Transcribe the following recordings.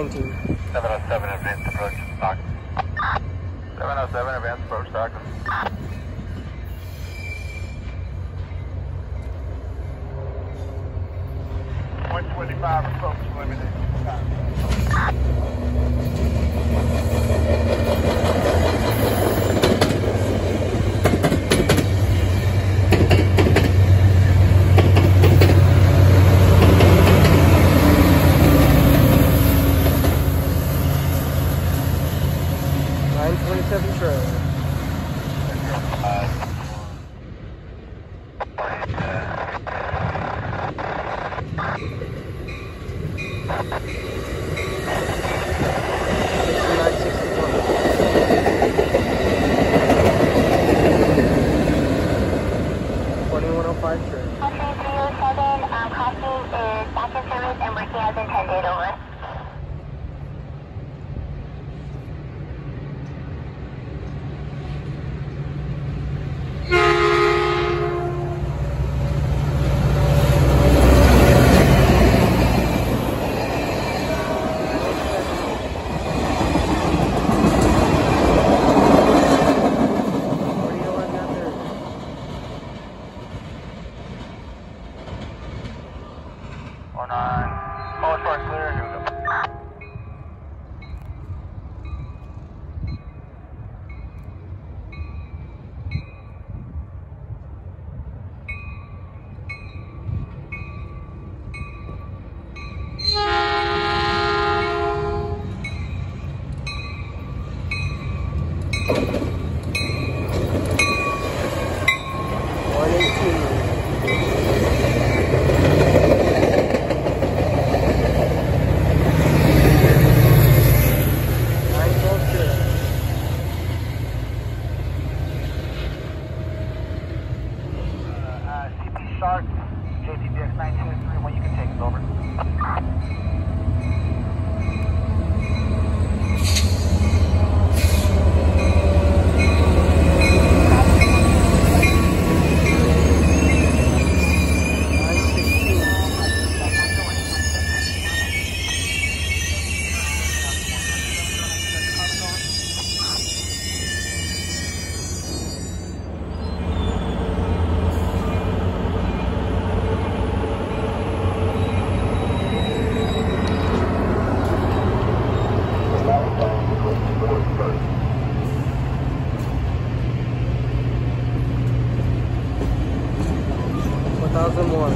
119. 707 advanced approach stock. 707 advanced approach stock. One twenty-five approach limited. 27 Trail. Five train. Country 307, um, costume is back in service and working as intended, over. One thousand one.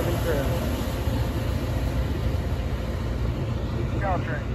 Seven curve. Caltrain.